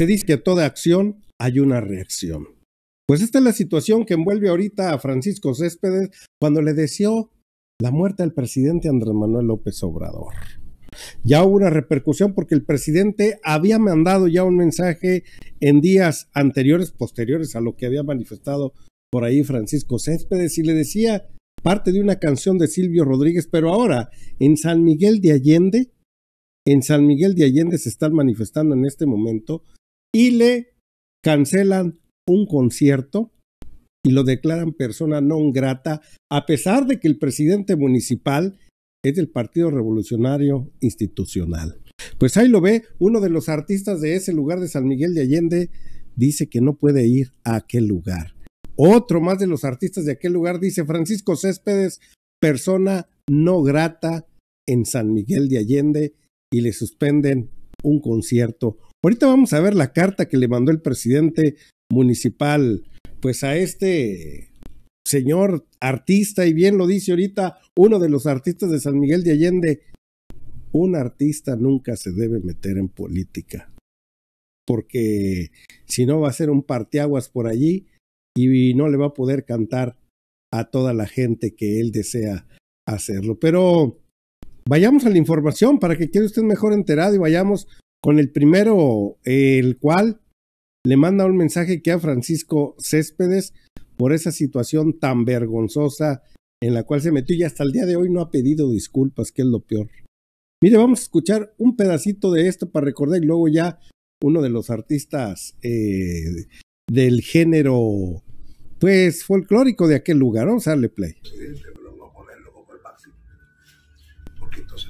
Se dice que a toda acción hay una reacción. Pues esta es la situación que envuelve ahorita a Francisco Céspedes cuando le deseó la muerte al presidente Andrés Manuel López Obrador. Ya hubo una repercusión porque el presidente había mandado ya un mensaje en días anteriores, posteriores a lo que había manifestado por ahí Francisco Céspedes y le decía parte de una canción de Silvio Rodríguez, pero ahora en San Miguel de Allende, en San Miguel de Allende se están manifestando en este momento y le cancelan un concierto y lo declaran persona non grata, a pesar de que el presidente municipal es del Partido Revolucionario Institucional. Pues ahí lo ve, uno de los artistas de ese lugar de San Miguel de Allende dice que no puede ir a aquel lugar. Otro más de los artistas de aquel lugar dice Francisco Céspedes, persona no grata en San Miguel de Allende y le suspenden un concierto. Ahorita vamos a ver la carta que le mandó el presidente municipal pues a este señor artista, y bien lo dice ahorita uno de los artistas de San Miguel de Allende, un artista nunca se debe meter en política, porque si no va a ser un parteaguas por allí y no le va a poder cantar a toda la gente que él desea hacerlo. Pero vayamos a la información para que quede usted mejor enterado y vayamos con el primero, el cual le manda un mensaje que a Francisco Céspedes por esa situación tan vergonzosa en la cual se metió y hasta el día de hoy no ha pedido disculpas, que es lo peor. Mire, vamos a escuchar un pedacito de esto para recordar y luego ya uno de los artistas eh, del género, pues, folclórico de aquel lugar. Vamos a darle play. Porque entonces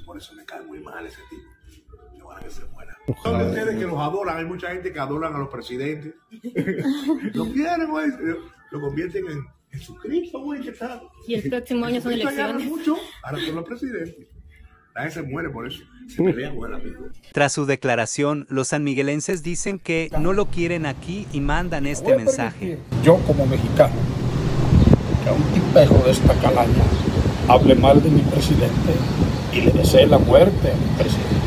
por eso me Ojalá. ustedes que los adoran, hay mucha gente que adoran a los presidentes. lo quieren, güey lo convierten en Jesucristo, güey, ¿qué tal? Y el próximo año son elecciones. mucho, ahora son los presidentes. Nadie se muere por eso. Se pelea con el amigo. Tras su declaración, los sanmiguelenses dicen que no lo quieren aquí y mandan este mensaje. Yo como mexicano, que a un tipejo de esta calaña hable mal de mi presidente y le desee la muerte a mi presidente.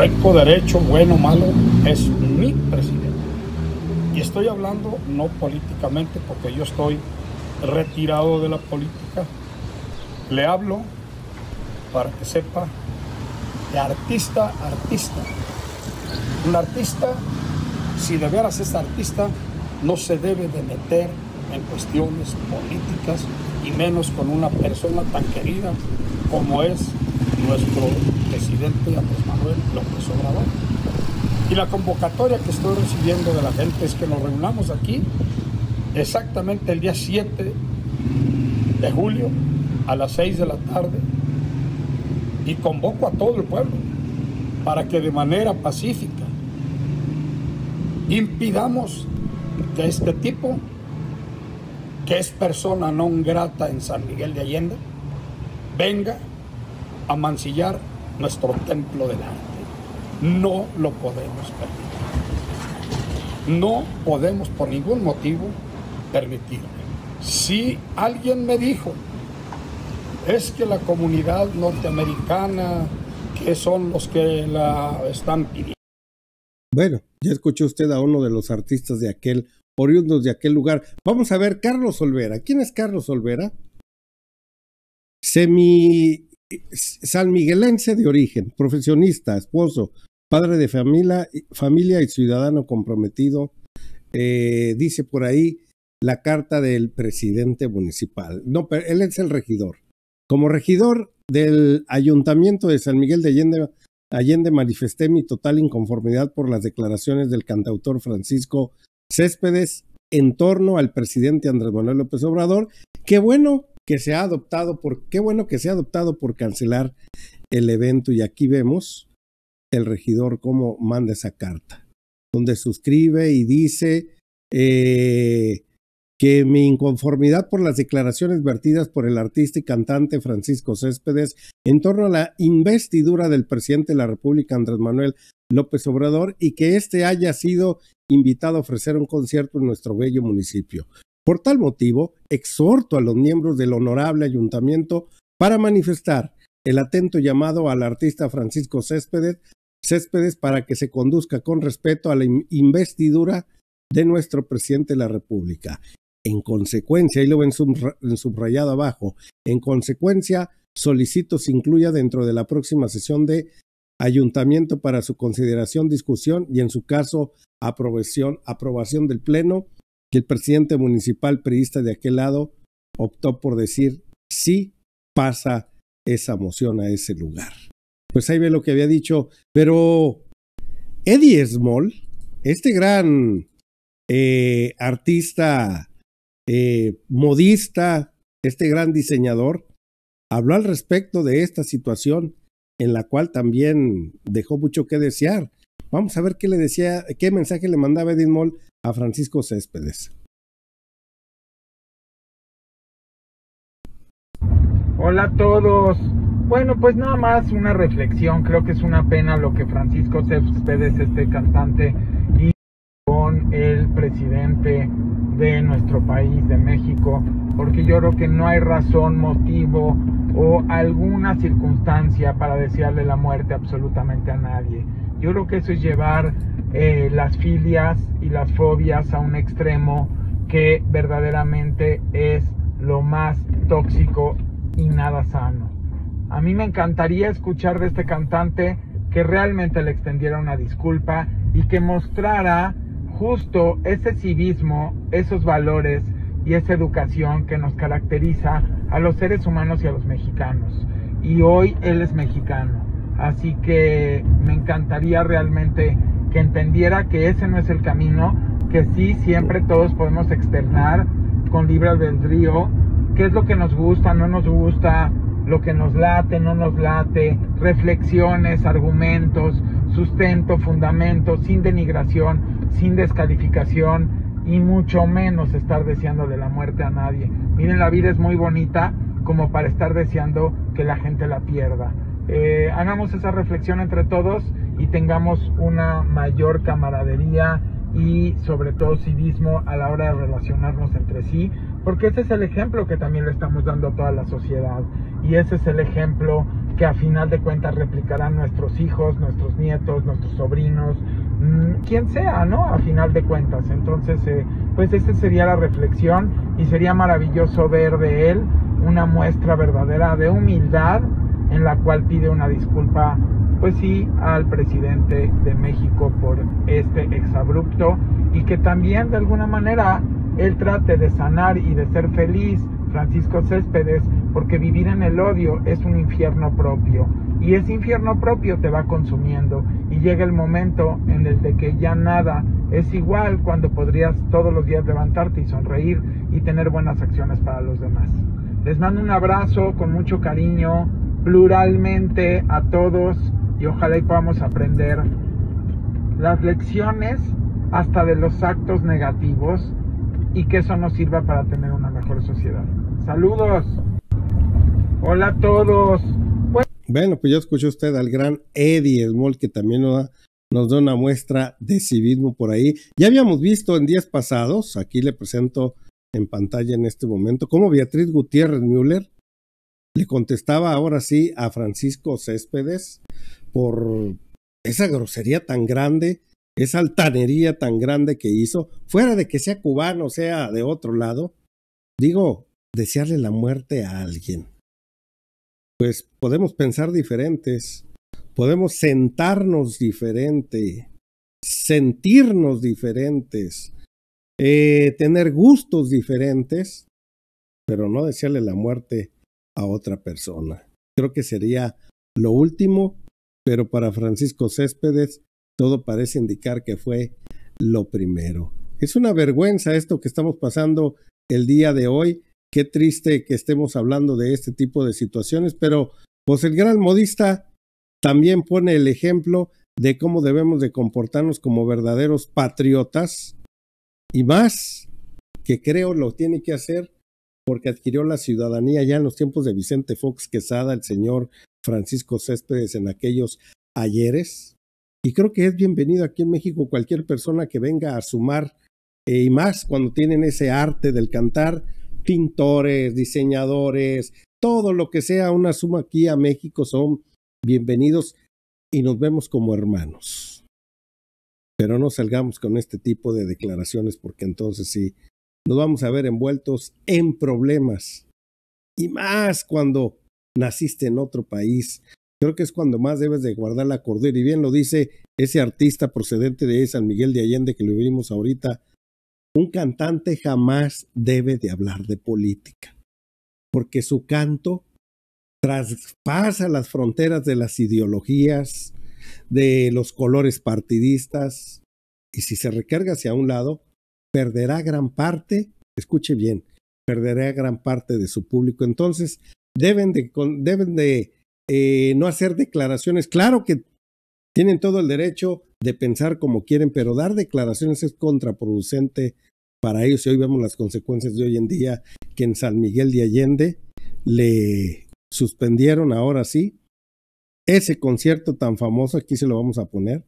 Chueco, derecho, bueno, malo, es mi presidente. Y estoy hablando no políticamente porque yo estoy retirado de la política. Le hablo para que sepa de artista a artista. Un artista, si de veras es artista, no se debe de meter en cuestiones políticas y menos con una persona tan querida como es nuestro presidente Andrés Manuel López Obrador. Y la convocatoria que estoy recibiendo de la gente es que nos reunamos aquí exactamente el día 7 de julio a las 6 de la tarde y convoco a todo el pueblo para que de manera pacífica impidamos que este tipo, que es persona no grata en San Miguel de Allende, venga a mancillar nuestro templo del arte. No lo podemos permitir. No podemos por ningún motivo permitirlo. Si alguien me dijo, es que la comunidad norteamericana, que son los que la están pidiendo. Bueno, ya escuchó usted a uno de los artistas de aquel, oriundos de aquel lugar. Vamos a ver, Carlos Olvera. ¿Quién es Carlos Olvera? Semi San Miguelense de origen, profesionista, esposo, padre de familia, familia y ciudadano comprometido, eh, dice por ahí la carta del presidente municipal. No, pero él es el regidor. Como regidor del ayuntamiento de San Miguel de Allende, Allende manifesté mi total inconformidad por las declaraciones del cantautor Francisco Céspedes en torno al presidente Andrés Manuel López Obrador. Qué bueno que se ha adoptado por, qué bueno que se ha adoptado por cancelar el evento y aquí vemos el regidor cómo manda esa carta, donde suscribe y dice eh, que mi inconformidad por las declaraciones vertidas por el artista y cantante Francisco Céspedes en torno a la investidura del presidente de la República, Andrés Manuel López Obrador, y que éste haya sido invitado a ofrecer un concierto en nuestro bello municipio. Por tal motivo, exhorto a los miembros del honorable ayuntamiento para manifestar el atento llamado al artista Francisco Céspedes Céspedes para que se conduzca con respeto a la investidura de nuestro presidente de la República. En consecuencia, ahí lo ven subrayado abajo, en consecuencia, solicito se incluya dentro de la próxima sesión de ayuntamiento para su consideración, discusión y, en su caso, aprobación del Pleno, que el presidente municipal priista de aquel lado optó por decir sí pasa esa moción a ese lugar. Pues ahí ve lo que había dicho, pero Eddie Small, este gran eh, artista eh, modista, este gran diseñador, habló al respecto de esta situación en la cual también dejó mucho que desear. Vamos a ver qué le decía, qué mensaje le mandaba Edith Moll a Francisco Céspedes. Hola a todos. Bueno, pues nada más una reflexión. Creo que es una pena lo que Francisco Céspedes, este cantante, el presidente de nuestro país, de México, porque yo creo que no hay razón, motivo o alguna circunstancia para desearle la muerte absolutamente a nadie. Yo creo que eso es llevar eh, las filias y las fobias a un extremo que verdaderamente es lo más tóxico y nada sano. A mí me encantaría escuchar de este cantante que realmente le extendiera una disculpa y que mostrara justo ese civismo, esos valores y esa educación que nos caracteriza a los seres humanos y a los mexicanos. Y hoy él es mexicano. Así que me encantaría realmente que entendiera que ese no es el camino, que sí siempre todos podemos externar con libre albedrío qué es lo que nos gusta, no nos gusta, lo que nos late, no nos late, reflexiones, argumentos, sustento, fundamento, sin denigración, sin descalificación y mucho menos estar deseando de la muerte a nadie. Miren, la vida es muy bonita como para estar deseando que la gente la pierda. Eh, hagamos esa reflexión entre todos y tengamos una mayor camaradería y sobre todo civismo a la hora de relacionarnos entre sí, porque ese es el ejemplo que también le estamos dando a toda la sociedad y ese es el ejemplo que a final de cuentas replicarán nuestros hijos, nuestros nietos, nuestros sobrinos, Mm, quien sea, ¿no? A final de cuentas. Entonces, eh, pues esa sería la reflexión y sería maravilloso ver de él una muestra verdadera de humildad en la cual pide una disculpa, pues sí, al presidente de México por este exabrupto y que también de alguna manera él trate de sanar y de ser feliz, Francisco Céspedes, porque vivir en el odio es un infierno propio. Y ese infierno propio te va consumiendo. Y llega el momento en el de que ya nada es igual cuando podrías todos los días levantarte y sonreír y tener buenas acciones para los demás. Les mando un abrazo con mucho cariño, pluralmente a todos y ojalá y podamos aprender las lecciones hasta de los actos negativos y que eso nos sirva para tener una mejor sociedad. Saludos. Hola a todos. Bueno, pues yo escuché usted al gran Eddie Small, que también nos da, nos da una muestra de civismo por ahí. Ya habíamos visto en días pasados, aquí le presento en pantalla en este momento, cómo Beatriz Gutiérrez Müller le contestaba ahora sí a Francisco Céspedes por esa grosería tan grande, esa altanería tan grande que hizo, fuera de que sea cubano, sea de otro lado, digo, desearle la muerte a alguien pues podemos pensar diferentes, podemos sentarnos diferente, sentirnos diferentes, eh, tener gustos diferentes, pero no desearle la muerte a otra persona. Creo que sería lo último, pero para Francisco Céspedes todo parece indicar que fue lo primero. Es una vergüenza esto que estamos pasando el día de hoy Qué triste que estemos hablando de este tipo de situaciones, pero pues el gran modista también pone el ejemplo de cómo debemos de comportarnos como verdaderos patriotas y más que creo lo tiene que hacer porque adquirió la ciudadanía ya en los tiempos de Vicente Fox Quesada, el señor Francisco Céspedes en aquellos ayeres. Y creo que es bienvenido aquí en México cualquier persona que venga a sumar eh, y más cuando tienen ese arte del cantar pintores, diseñadores, todo lo que sea una suma aquí a México son bienvenidos y nos vemos como hermanos. Pero no salgamos con este tipo de declaraciones porque entonces sí, nos vamos a ver envueltos en problemas. Y más cuando naciste en otro país. Creo que es cuando más debes de guardar la cordera. Y bien lo dice ese artista procedente de San Miguel de Allende que lo vimos ahorita. Un cantante jamás debe de hablar de política, porque su canto traspasa las fronteras de las ideologías, de los colores partidistas, y si se recarga hacia un lado, perderá gran parte, escuche bien, perderá gran parte de su público. Entonces, deben de, deben de eh, no hacer declaraciones. Claro que tienen todo el derecho de pensar como quieren, pero dar declaraciones es contraproducente para ellos. Y hoy vemos las consecuencias de hoy en día que en San Miguel de Allende le suspendieron ahora sí ese concierto tan famoso, aquí se lo vamos a poner,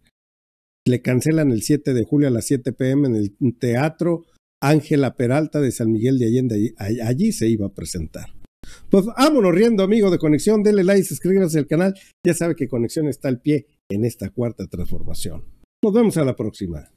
le cancelan el 7 de julio a las 7 pm en el Teatro Ángela Peralta de San Miguel de Allende, allí se iba a presentar. Pues vámonos riendo, amigo de Conexión. Denle like, suscríbanse al canal. Ya sabe que Conexión está al pie en esta cuarta transformación. Nos vemos a la próxima.